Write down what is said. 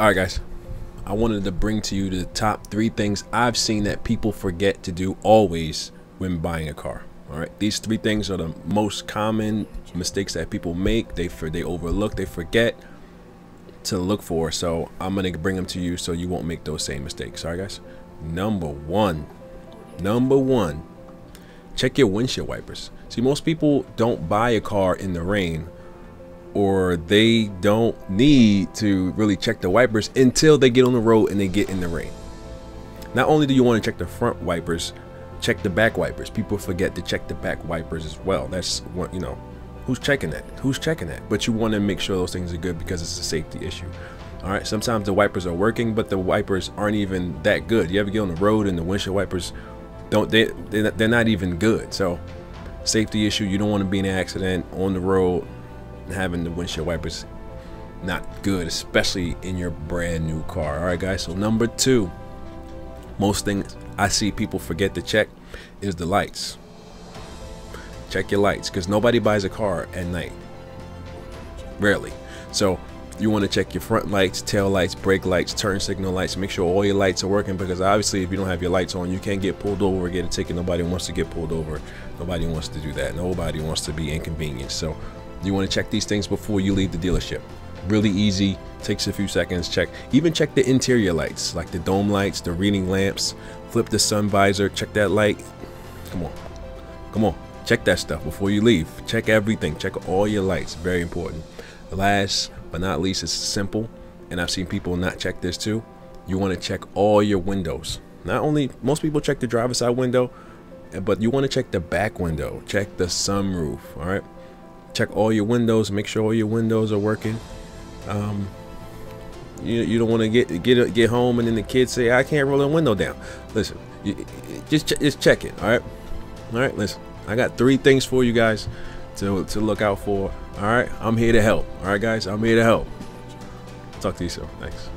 All right, guys. I wanted to bring to you the top three things I've seen that people forget to do always when buying a car. All right, these three things are the most common mistakes that people make. They for they overlook, they forget to look for. So I'm gonna bring them to you so you won't make those same mistakes. All right, guys. Number one, number one, check your windshield wipers. See, most people don't buy a car in the rain or they don't need to really check the wipers until they get on the road and they get in the rain. Not only do you want to check the front wipers, check the back wipers. People forget to check the back wipers as well. That's what, you know, who's checking that? Who's checking that? But you want to make sure those things are good because it's a safety issue. All right, sometimes the wipers are working, but the wipers aren't even that good. You ever get on the road and the windshield wipers don't they they're not even good. So safety issue, you don't want to be in an accident on the road having the windshield wipers not good, especially in your brand new car. All right, guys. So number two, most things I see people forget to check is the lights. Check your lights because nobody buys a car at night. Rarely. So you want to check your front lights, tail lights, brake lights, turn signal lights. Make sure all your lights are working because obviously if you don't have your lights on, you can't get pulled over or get a ticket. Nobody wants to get pulled over. Nobody wants to do that. Nobody wants to be inconvenienced. So you want to check these things before you leave the dealership. Really easy, takes a few seconds. Check, even check the interior lights, like the dome lights, the reading lamps. Flip the sun visor, check that light. Come on, come on, check that stuff before you leave. Check everything, check all your lights, very important. Last but not least, it's simple, and I've seen people not check this too. You want to check all your windows. Not only, most people check the driver's side window, but you want to check the back window. Check the sunroof, all right? Check all your windows make sure all your windows are working. Um, you, you don't want to get get get home and then the kids say I can't roll the window down. Listen you, just just check it all right all right listen I got three things for you guys to, to look out for all right I'm here to help. All right guys I'm here to help. Talk to you soon. Thanks